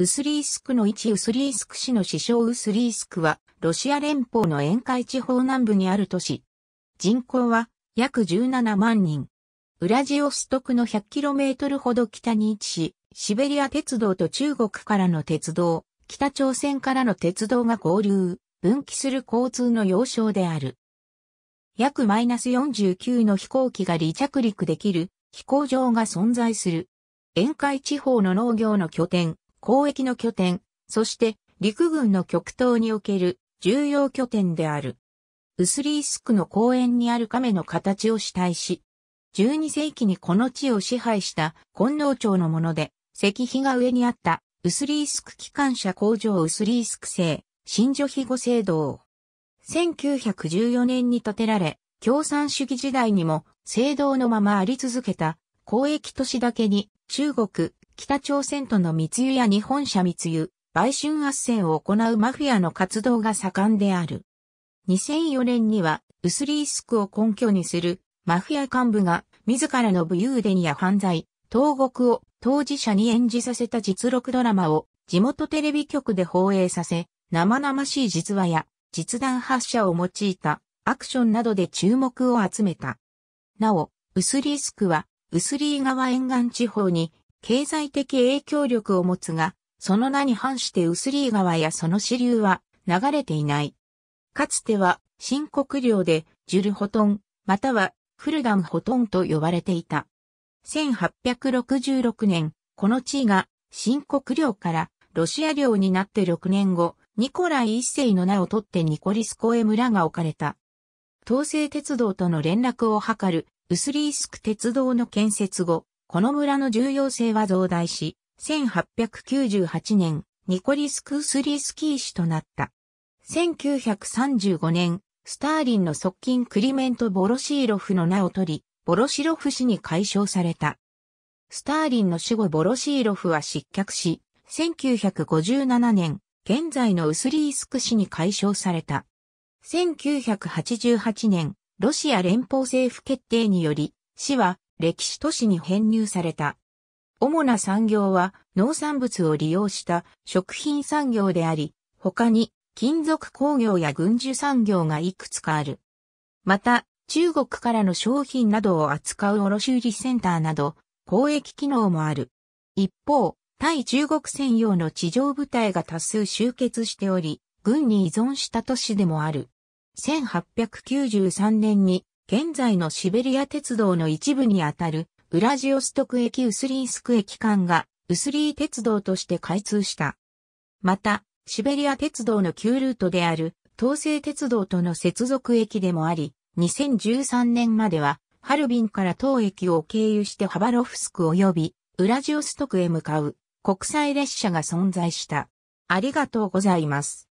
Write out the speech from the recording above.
ウスリースクの一ウスリースク市の市省ウスリースクは、ロシア連邦の沿海地方南部にある都市。人口は約17万人。ウラジオストクの 100km ほど北に位置し、シベリア鉄道と中国からの鉄道、北朝鮮からの鉄道が合流、分岐する交通の要衝である。約マイナス49の飛行機が離着陸できる飛行場が存在する。沿海地方の農業の拠点、交易の拠点、そして陸軍の極東における重要拠点である。ウスリースクの公園にある亀の形を主体し、12世紀にこの地を支配した金王朝のもので、石碑が上にあったウスリースク機関車工場ウスリースク製、新女庇護制度。1914年に建てられ、共産主義時代にも制度のままあり続けた交易都市だけに中国、北朝鮮との密輸や日本車密輸、売春斡旋を行うマフィアの活動が盛んである。2004年には、ウスリースクを根拠にするマフィア幹部が自らの武勇伝や犯罪、投獄を当事者に演じさせた実録ドラマを地元テレビ局で放映させ、生々しい実話や実弾発射を用いたアクションなどで注目を集めた。なお、ウスリースクは、ウスリー川沿岸地方に経済的影響力を持つが、その名に反してウスリー川やその支流は流れていない。かつては、新国領でジュルホトン、またはフルダンホトンと呼ばれていた。1866年、この地位が新国領からロシア領になって6年後、ニコライ一世の名を取ってニコリスコエ村が置かれた。東西鉄道との連絡を図るウスリースク鉄道の建設後、この村の重要性は増大し、1898年、ニコリスク・スリースキー氏となった。1935年、スターリンの側近クリメント・ボロシーロフの名を取り、ボロシロフ氏に解消された。スターリンの死後ボロシーロフは失脚し、1957年、現在のウスリースク氏に解消された。1988年、ロシア連邦政府決定により、市は歴史都市に編入された。主な産業は農産物を利用した食品産業であり、他に金属工業や軍需産業がいくつかある。また、中国からの商品などを扱う卸売センターなど、交易機能もある。一方、対中国専用の地上部隊が多数集結しており、軍に依存した都市でもある。1893年に現在のシベリア鉄道の一部にあたるウラジオストク駅ウスリースク駅間がウスリー鉄道として開通した。また、シベリア鉄道の旧ルートである東西鉄道との接続駅でもあり、2013年まではハルビンから当駅を経由してハバロフスク及びウラジオストクへ向かう国際列車が存在した。ありがとうございます。